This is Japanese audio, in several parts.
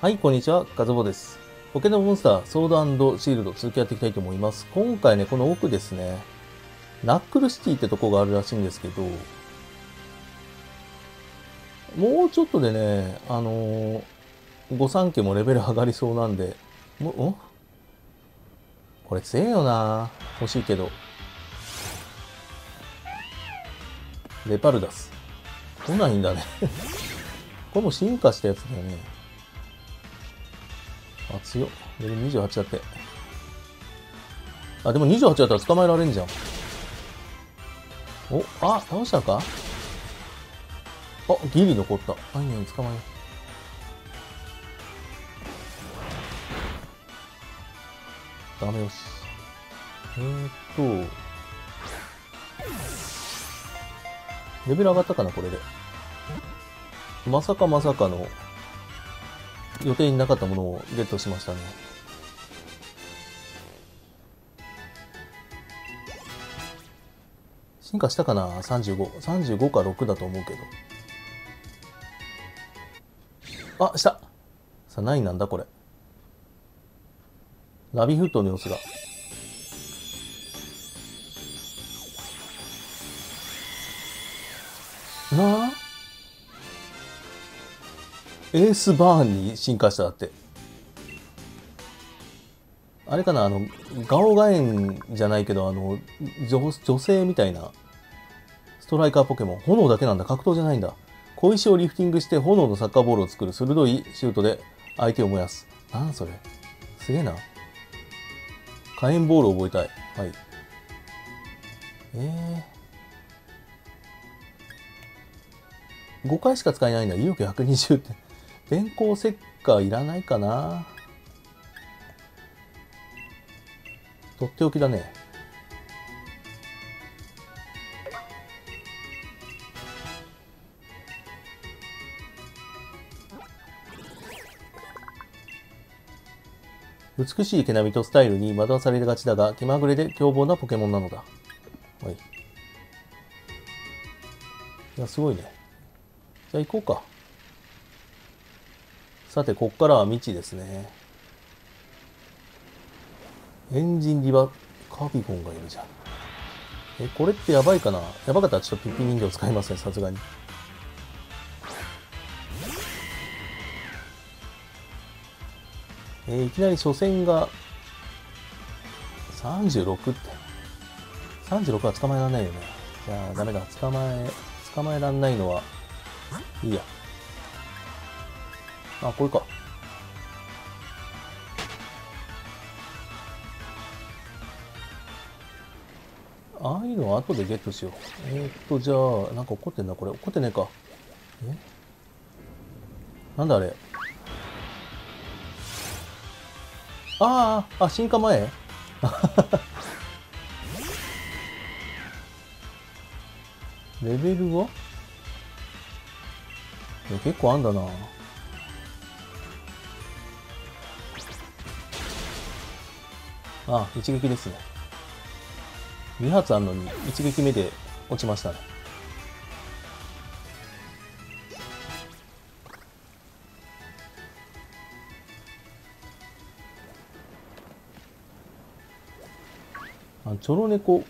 はい、こんにちは。カズボです。ポケモンモンスター、ソードシールド続きやっていきたいと思います。今回ね、この奥ですね、ナックルシティってとこがあるらしいんですけど、もうちょっとでね、あのー、御三家もレベル上がりそうなんで、もんこれ強えよな欲しいけど。レパルダス。来ないんだねこれも進化したやつだよね。あ、強っ。レベル28だって。あ、でも28だったら捕まえられんじゃん。お、あ、倒したか？あ、ギリ残った。はいはい、捕まえ。ダメよし。えー、っと、レベル上がったかな、これで。まさかまさかの予定になかったものをゲットしましたね。進化したかな ?35。35か6だと思うけど。あ、したさあ、何なんだこれ。ラビフットの様子が。な？あエースバーンに進化しただって。あれかなあの、ガオガエンじゃないけど、あの、女性みたいなストライカーポケモン。炎だけなんだ。格闘じゃないんだ。小石をリフティングして炎のサッカーボールを作る鋭いシュートで相手を燃やす。なんそれ。すげえな。火炎ボールを覚えたい。はい。えー。5回しか使えないんだ。威力120って。電光石火いらないかな？とっておきだね。美しい毛並みとスタイルに惑わされがちだが気まぐれで凶暴なポケモンなのだ。はい。いや、すごいね。じゃあ行こうか。さて、こっからは未知ですね。エンジンリバカビゴンがいるじゃん。え、これってやばいかな？やばかったらちょっとピッピ人形使いますね、さすがに。えー、いきなり初戦が36って。36は捕まえられないよね。じゃあダメだ。捕まえ、捕まえらんないのは、いいや。あ、これか。ああいうのは後でゲットしよう。えー、っと、じゃあ、なんか怒ってんな、これ。怒ってねえか。え？なんだあれ？ああ、あ、進化前レベルは？結構あんだな。あ、一撃ですね。2発あるのに一撃目で落ちましたね。あ、チョロネコ、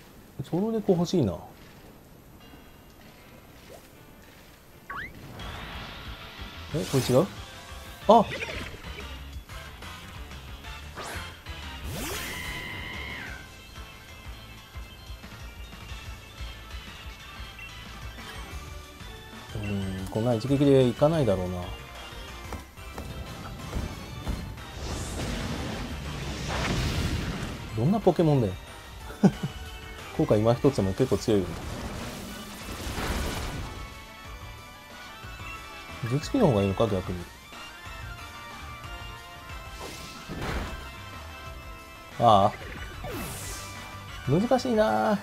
チョロネコ欲しいな。え、これ違う？あな一撃でいかないだろうな。どんなポケモンだよ。効果今一つも結構強いよね。頭突きの方がいいのか逆に。ああ。難しいな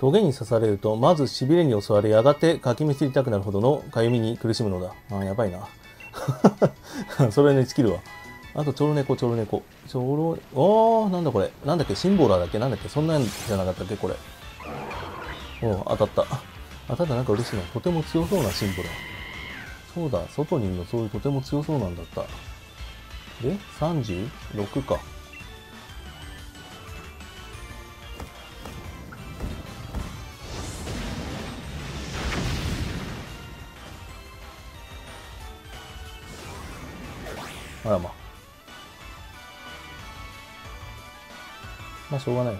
トゲに刺されると、まず痺れに襲われ、やがてかきみすりたくなるほどのかゆみに苦しむのだ。あー、やばいな。それに尽きるわ。あと、チョロネコ、チョロネコ。チョロ、おー、なんだこれ。なんだっけ、シンボラーだっけ？なんだっけ？そんなんじゃなかったっけ？これ。おう当たった。あ、ただなんか嬉しいな。とても強そうなシンボラー。そうだ、外にいるのそういうとても強そうなんだった。で、36か。あらまあ。まあ、しょうがない。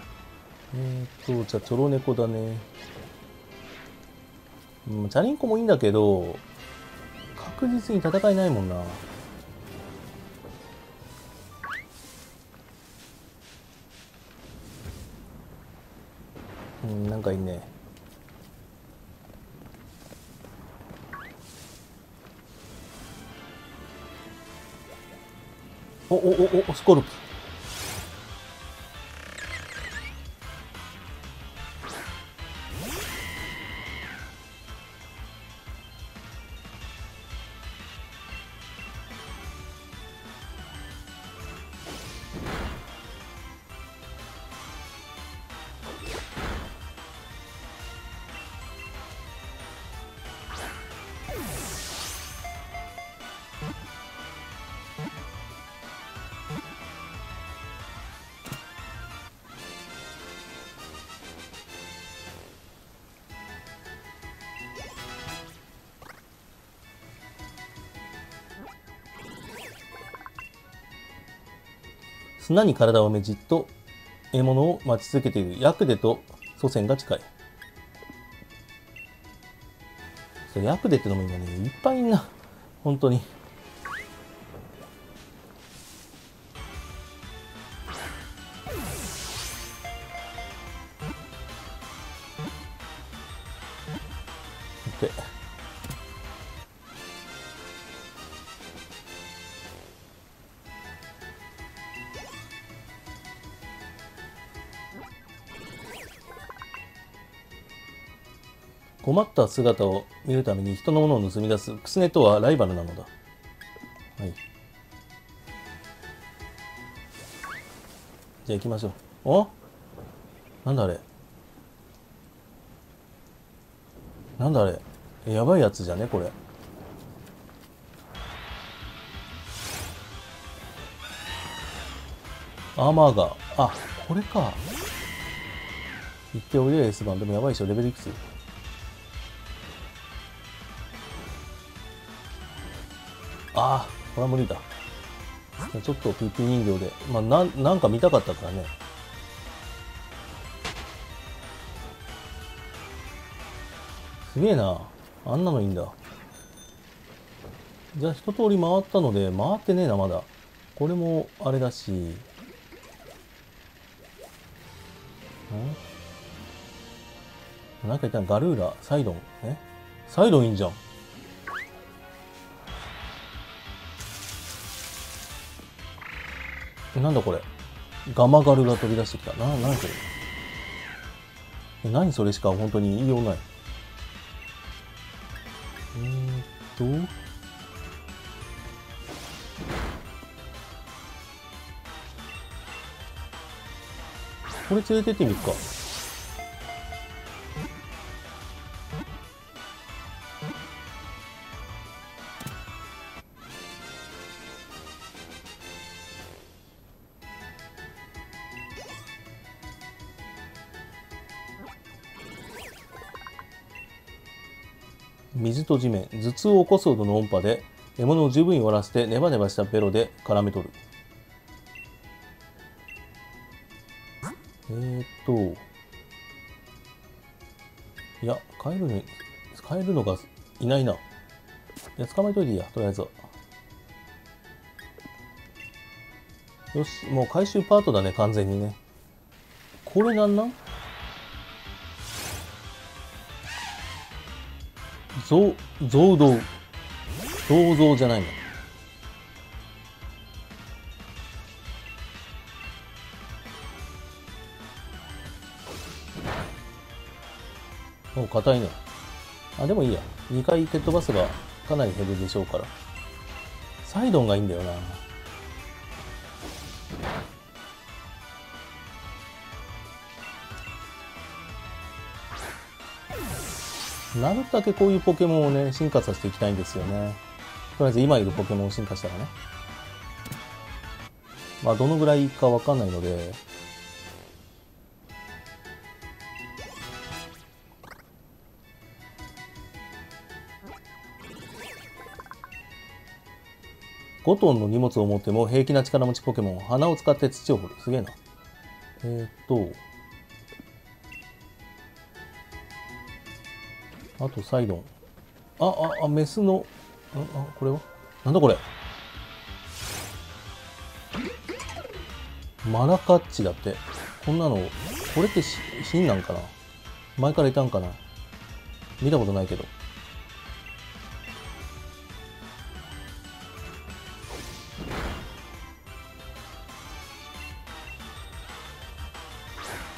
えーっと、じゃあ、チョロネコだね。うん、チャリンコもいいんだけど、確実に戦いないもんな。うん、なんかいいね。お、お、お、お、スコルプ。砂に体をめじっと獲物を待ち続けているヤクデと祖先が近い。そうヤクデってのも今ね、いっぱいいんな。本当に。オ困った姿を見るために人のものを盗み出すクスネとはライバルなのだ。はい。じゃあ行きましょう。お？なんだあれ？なんだあれ？やばいやつじゃねこれ。アーマーガー。あ、これか。言っておいで S 版。でもやばいでしょ。レベルいくつ？ああ、これは無理だ。ちょっと PP 人形で。まあ、な、なんか見たかったからね。すげえな。あんなのいいんだ。じゃあ一通り回ったので、回ってねえな、まだ。これも、あれだし。ん？なんか言ったガルーラ、サイドン？え？サイドンいいんじゃん。えなんだこれガマガルが飛び出してきた。な、何それえ何それしか本当に言いようない。えーっと。これ連れてってみるか。と地面、頭痛を起こすほどの音波で獲物を十分に終わらせてネバネバしたベロで絡め取る。えー、っと、いや、帰るに、帰るのがいないな。いや、捕まえといていいや、とりあえずは。よし、もう回収パートだね、完全にね。これなんなん？増、増動。銅像じゃないの。お、硬いね。あ、でもいいや。2回蹴っ飛ばせばかなり減るでしょうから。サイドンがいいんだよな。なるだけこういうポケモンをね、進化させていきたいんですよね。とりあえず今いるポケモンを進化したらね。まあ、どのぐらいかわかんないので、5トンの荷物を持っても平気な力持ちポケモン、鼻を使って土を掘る。すげえな。えー、っと、あとサイドン。あ、あ、あ、メスの、あ、あ、これは？なんだこれ？マラカッチだって。こんなの、これってし品なんかな？前からいたんかな？見たことないけど。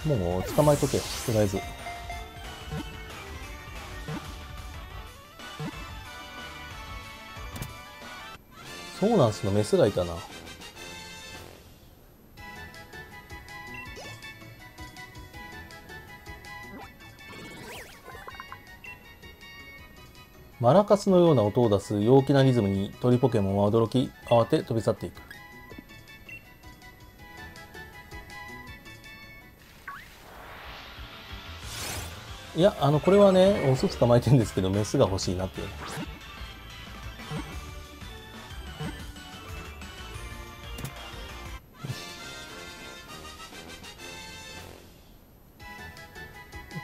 もう捕まえとけ、とりあえず。そうなんすの、メスがいたな。マラカスのような音を出す陽気なリズムに鳥ポケモンは驚き、慌て飛び去っていく。いや、あの、これはね、オス捕まえてるんですけど、メスが欲しいなっていう。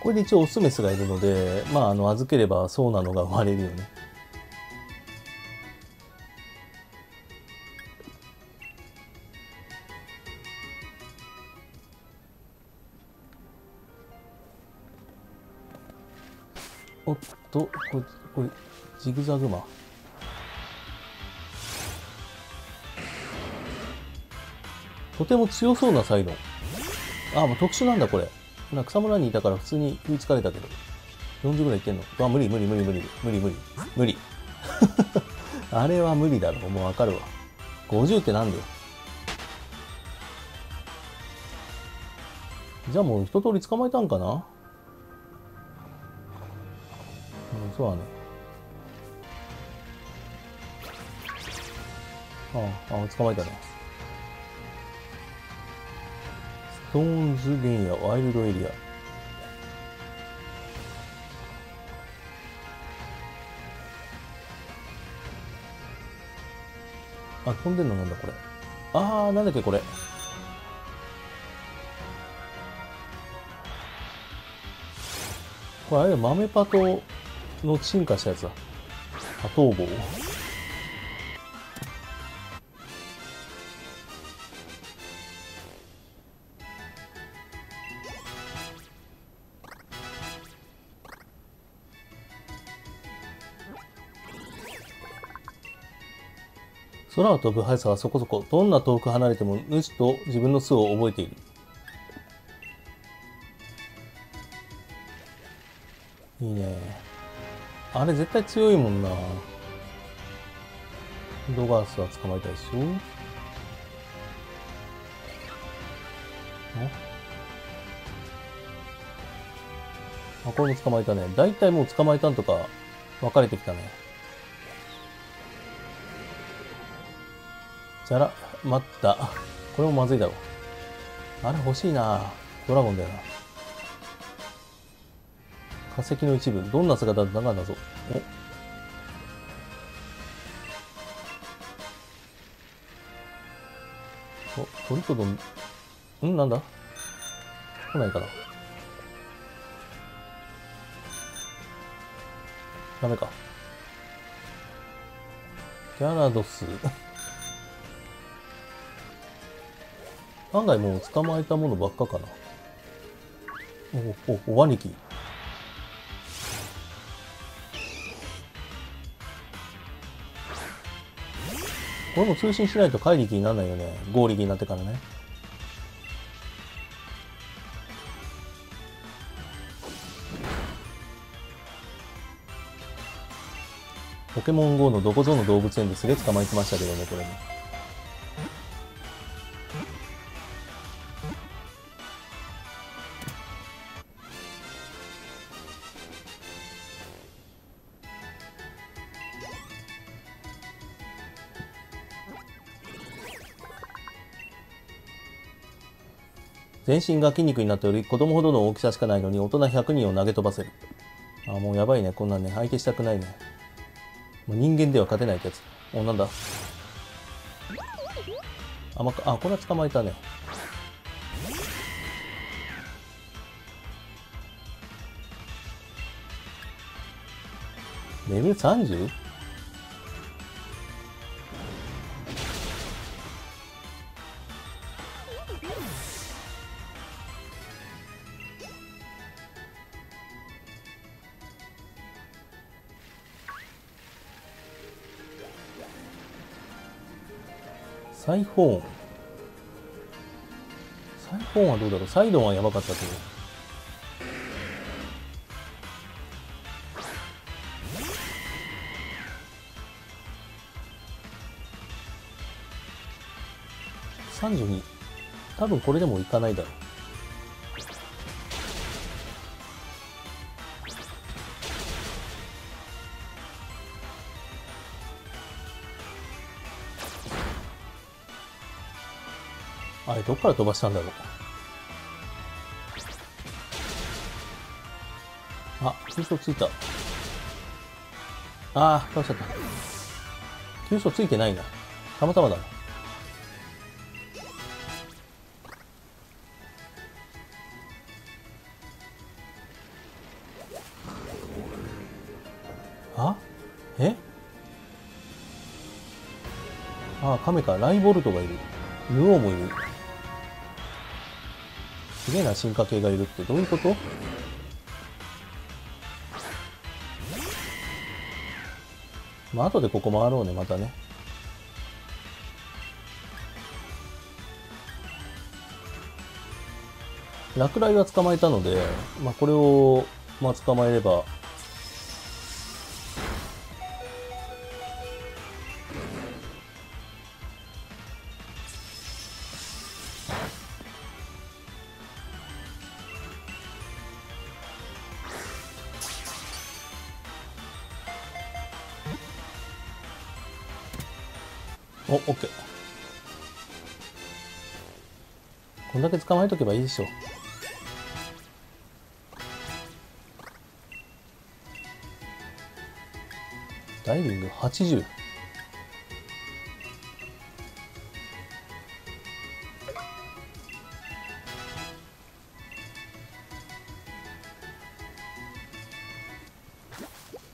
これで一応オスメスがいるので、まあ、あの、預ければそうなのが生まれるよね。おっと、これ、これ、ジグザグマ。とても強そうなサイドン。あ、もう特殊なんだ、これ。な草むらにいたから普通に食いつかれたけど。40ぐらいいってんの？うわ、無理無理無理無理無理無理無理。あれは無理だろ。もうわかるわ。50ってなんでじゃあもう一通り捕まえたんかな？うん、そうだね。ああ、あ捕まえたね。トーンズ原野ワイルドエリア。あ、飛んでんのなんだこれ。あー、なんだっけこれ。これあれ豆パトの進化したやつだ。多頭棒。空を飛ぶ速さはそこそこ、どんな遠く離れても主と自分の巣を覚えている。いいね。あれ絶対強いもんな。ドガースは捕まえたいでしょあ、これも捕まえたね。だいたいもう捕まえたんとか分かれてきたね。じゃら、待った。これもまずいだろ。あれ欲しいなドラゴンだよな。化石の一部、どんな姿だったか謎。お。お、トリトドン、ん？なんだ？来ないかなダメか。ギャラドス。案外もう捕まえたものばっかかな。お、お、お、ワニキ。これも通信しないと怪力にならないよね。合力になってからね。ポケモン GO のどこぞの動物園ですげえ捕まえてましたけどね、これも。全身が筋肉になっており、子供ほどの大きさしかないのに大人100人を投げ飛ばせる。あもうやばいね。こんなんね、相手したくないね。もう人間では勝てないってやつ。お、なんだあ、ま、あ、これは捕まえたね。レベル 30? サイフォーン。サイフォーンはどうだろう？サイドンはやばかったけど。32。多分これでもいかないだろう。どっから飛ばしたんだろう。あ、急所ついた。ああ、倒しちゃった。急所ついてないな。たまたまだな。あ？え？ああ、カメか。ライボルトがいる。ヌオーもいる。すげえな、進化系がいるってどういうこと？まあ、後でここ回ろうね、またね。落雷は捕まえたので、まあ、これを、まあ、捕まえれば、捕まえとけばいいでしょ。ダイビング80。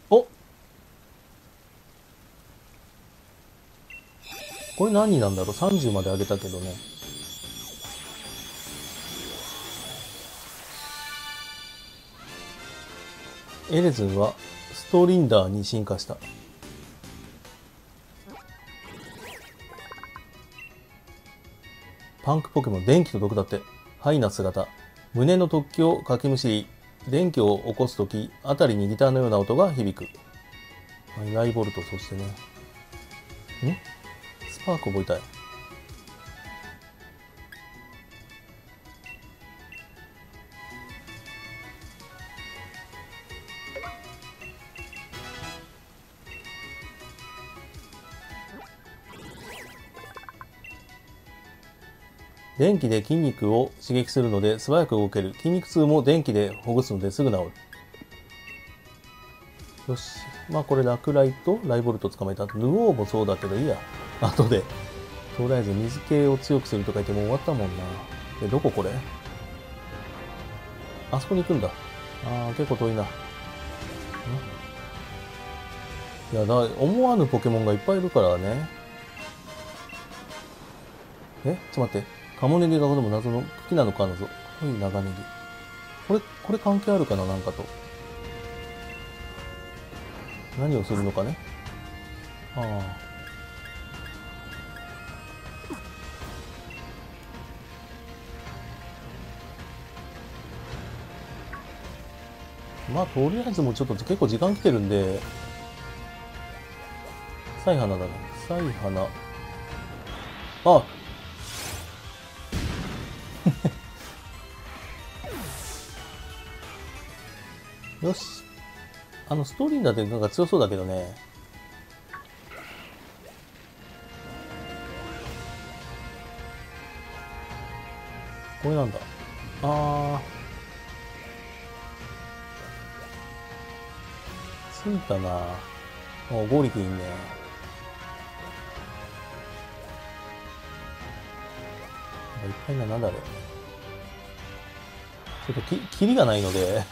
おこれ何なんだろう ?30 まで上げたけどね。エレズンはストリンダーに進化した。パンクポケモン電気と毒だって。ハイな姿。胸の突起をかきむしり、電気を起こすとき、あたりにギターのような音が響く。はいライボルト、そしてね。ん？スパーク覚えたい。電気で筋肉を刺激するので素早く動ける。筋肉痛も電気でほぐすのですぐ治る。よし。まあこれ落雷とライボルト捕まえた。ヌオーもそうだけどいいや。後で。とりあえず水系を強くするとか言ってもう終わったもんな。で、どここれ？あそこに行くんだ。ああ、結構遠いな。いや、だ、思わぬポケモンがいっぱいいるからね。え？ちょっと待って。カモネギが好む謎の茎なのか謎。太い長ネギ。これ、これ関係あるかな？なんかと。何をするのかね？ああ。まあ、とりあえずもうちょっと結構時間来てるんで、臭い花だね。臭い花。あよし。あの、ストーリーだってなんか強そうだけどね。これなんだ。あー。ついたなおゴーリキいいね。いっぱいな、なんだあれ。ちょっとき、キリがないので、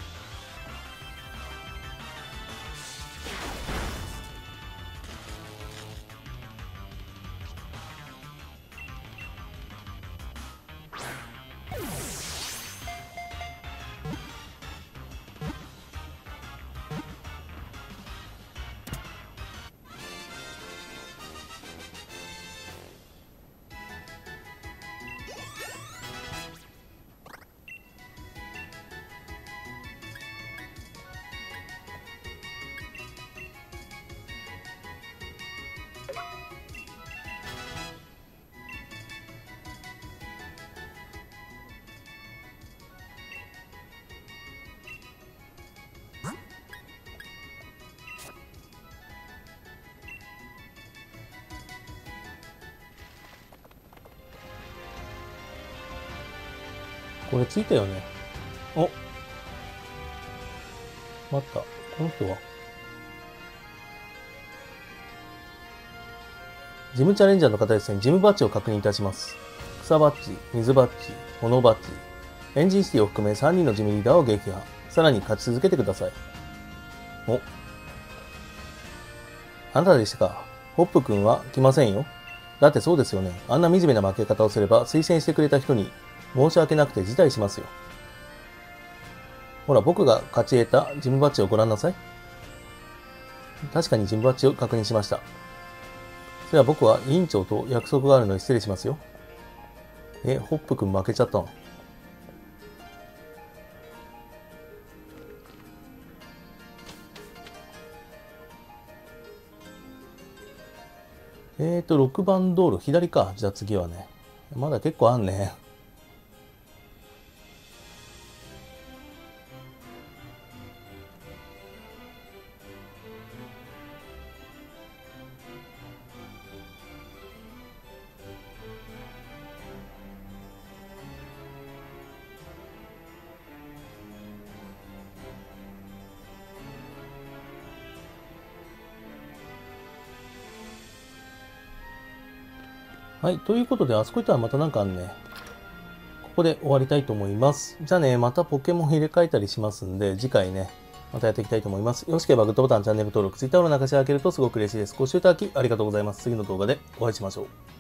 これついたよね。お待った。この人は？ジムチャレンジャーの方ですね、ジムバッジを確認いたします。草バッジ、水バッジ、炎バッジ、エンジンシティを含め3人のジムリーダーを撃破。さらに勝ち続けてください。お。あなたでしたか？ホップ君は来ませんよ。だってそうですよね。あんな惨めな負け方をすれば推薦してくれた人に申し訳なくて辞退しますよ。ほら、僕が勝ち得たジムバッジをご覧なさい。確かにジムバッジを確認しました。それは僕は委員長と約束があるので失礼しますよ。え、ホップ君負けちゃったの？えーと、6番道路、左か。じゃあ次はね。まだ結構あんね。はい。ということで、あそこ行ったらまたなんかあるね。ここで終わりたいと思います。じゃあね、またポケモン入れ替えたりしますんで、次回ね、またやっていきたいと思います。よろしければグッドボタン、チャンネル登録、Twitter の流していただけるとすごく嬉しいです。ご視聴いただきありがとうございます。次の動画でお会いしましょう。